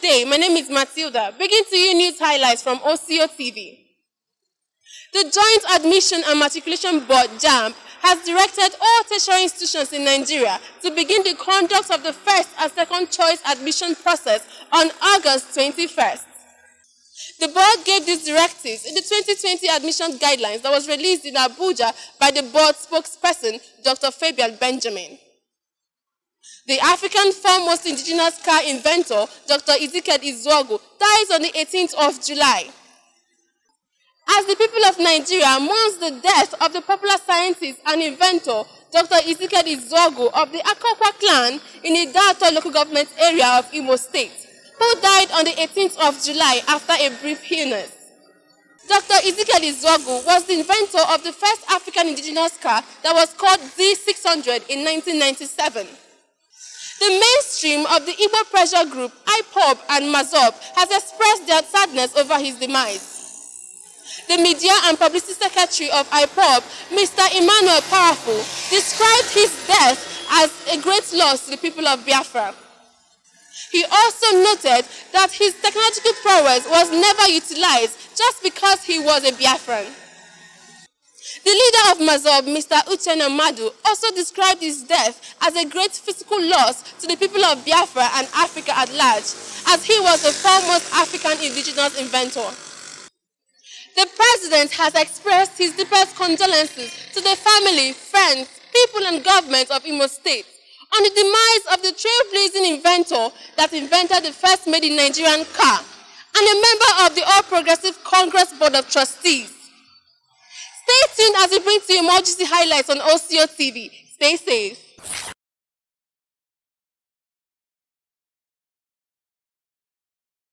day. My name is Matilda. Bringing to you news highlights from OCO TV. The Joint Admission and Matriculation Board, JAMB, has directed all tertiary institutions in Nigeria to begin the conduct of the first and second choice admission process on August 21st. The board gave these directives in the 2020 admission guidelines that was released in Abuja by the board spokesperson, Dr. Fabian Benjamin. The African foremost indigenous car inventor, Dr. Ezekiel Izuogu, dies on the 18th of July. As the people of Nigeria mourns the death of the popular scientist and inventor, Dr. Ezekiel Izuogu of the Akokwa clan in the Ideato local government area of Imo State, who died on the 18th of July after a brief illness. Dr. Ezekiel Izuogu was the inventor of the first African indigenous car that was called Z600 in 1997. The mainstream of the Igbo pressure group, IPOB and MASSOB, has expressed their sadness over his demise. The Media and Publicity Secretary of IPOB, Mr. Emmanuel Powerful, described his death as a great loss to the people of Biafra. He also noted that his technological prowess was never utilized just because he was a Biafran. The leader of MASSOB, Mr. Uchenna Madu, also described his death as a great physical loss to the people of Biafra and Africa at large, as he was the foremost African indigenous inventor. The president has expressed his deepest condolences to the family, friends, people and government of Imo State on the demise of the trailblazing inventor that invented the first made-in-Nigerian car and a member of the All Progressive Congress Board of Trustees. As we bring to you emergency highlights on OCO TV. Stay safe.